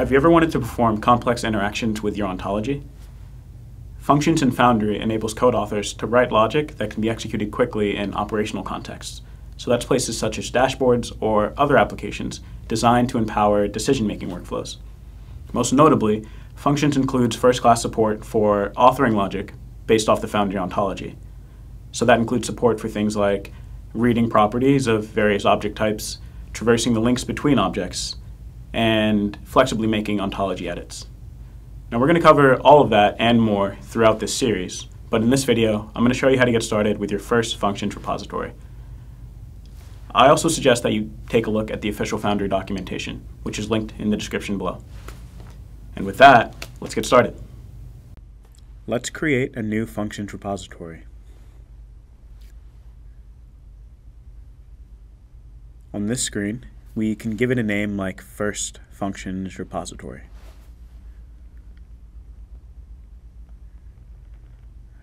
Have you ever wanted to perform complex interactions with your ontology? Functions in Foundry enables code authors to write logic that can be executed quickly in operational contexts. So that's places such as dashboards or other applications designed to empower decision-making workflows. Most notably, Functions includes first-class support for authoring logic based off the Foundry ontology. So that includes support for things like reading properties of various object types, traversing the links between objects, and flexibly making ontology edits. Now we're going to cover all of that and more throughout this series, but in this video, I'm going to show you how to get started with your first functions repository. I also suggest that you take a look at the official Foundry documentation, which is linked in the description below. And with that, let's get started. Let's create a new functions repository. On this screen, we can give it a name like first functions repository.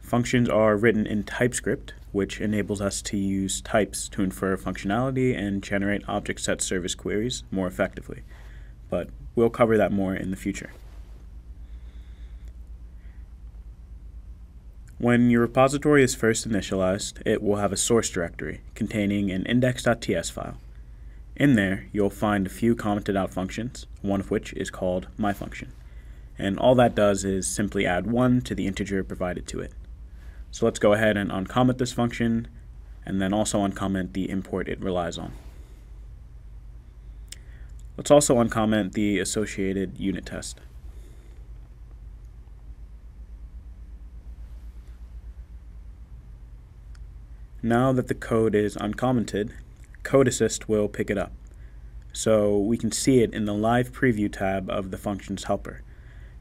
Functions are written in TypeScript, which enables us to use types to infer functionality and generate object set service queries more effectively. But we'll cover that more in the future. When your repository is first initialized, it will have a source directory containing an index.ts file. In there, you'll find a few commented out functions, one of which is called myFunction. And all that does is simply add 1 to the integer provided to it. So let's go ahead and uncomment this function, and then also uncomment the import it relies on. Let's also uncomment the associated unit test. Now that the code is uncommented, Code Assist will pick it up. So we can see it in the live preview tab of the functions helper.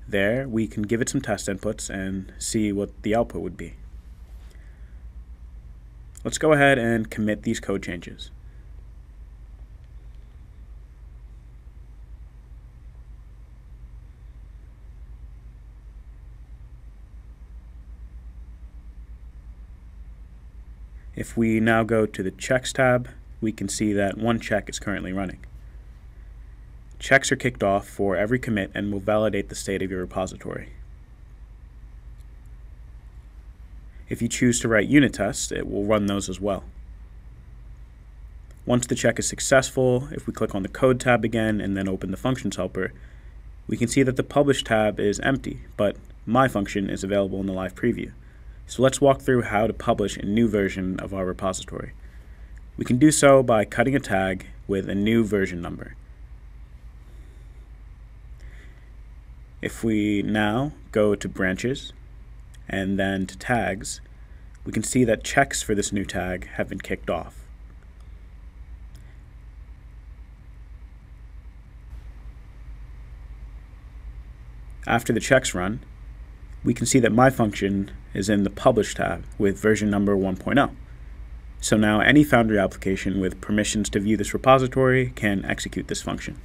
There, we can give it some test inputs and see what the output would be. Let's go ahead and commit these code changes. If we now go to the Checks tab, we can see that one check is currently running. Checks are kicked off for every commit and will validate the state of your repository. If you choose to write unit tests, it will run those as well. Once the check is successful, if we click on the Code tab again and then open the Functions helper, we can see that the Publish tab is empty, but My function is available in the live preview. So let's walk through how to publish a new version of our repository. We can do so by cutting a tag with a new version number. If we now go to branches and then to tags, we can see that checks for this new tag have been kicked off. After the checks run, we can see that my function is in the Publish tab with version number 1.0. So now any Foundry application with permissions to view this repository can execute this function.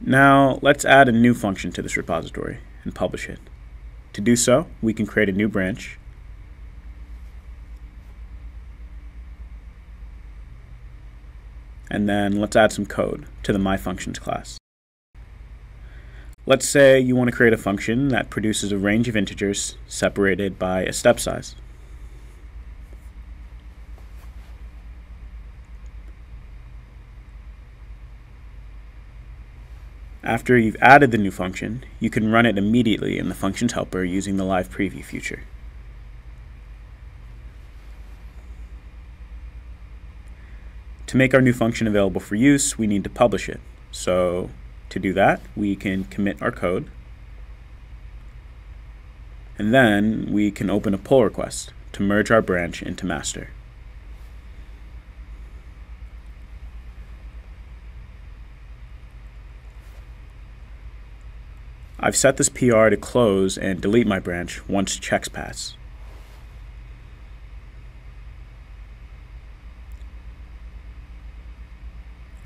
Now let's add a new function to this repository and publish it. To do so, we can create a new branch and then let's add some code to the myFunctions class. Let's say you want to create a function that produces a range of integers separated by a step size. After you've added the new function, you can run it immediately in the functions helper using the live preview feature. To make our new function available for use, we need to publish it. So to do that, we can commit our code. And then we can open a pull request to merge our branch into master. I've set this PR to close and delete my branch once checks pass.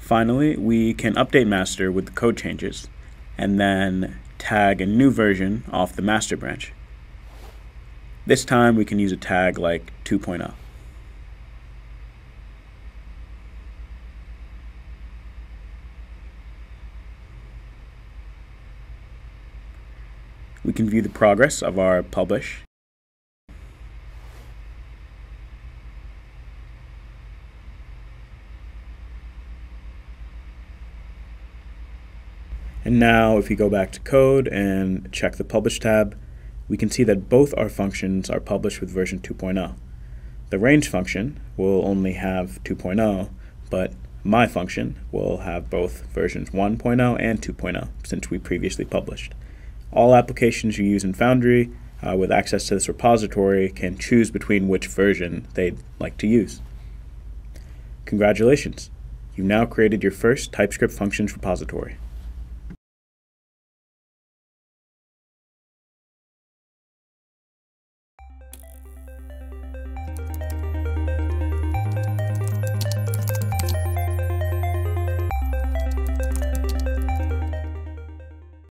Finally, we can update master with the code changes and then tag a new version off the master branch. This time we can use a tag like 2.0. We can view the progress of our publish And now if we go back to code and check the publish tab, we can see that both our functions are published with version 2.0. The range function will only have 2.0, but my function will have both versions 1.0 and 2.0 since we previously published. All applications you use in Foundry uh, with access to this repository can choose between which version they'd like to use. Congratulations! You've now created your first TypeScript functions repository.